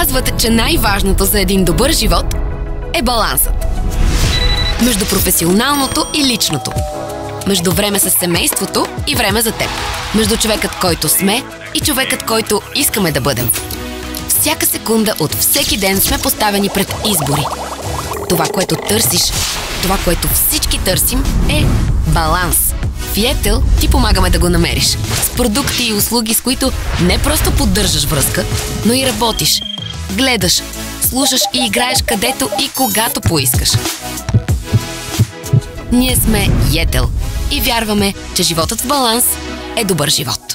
Казват, че най-важното за един добър живот е балансът. Между професионалното и личното. Между време с семейството и време за теб. Между човекът, който сме и човекът, който искаме да бъдем. Всяка секунда от всеки ден сме поставени пред избори. Това, което търсиш, това, което всички търсим е баланс. В Етел ти помагаме да го намериш. С продукти и услуги, с които не просто поддържаш връзка, но и работиш. Гледаш, слушаш и играеш където и когато поискаш. Ние сме Етел и вярваме, че животът в баланс е добър живот.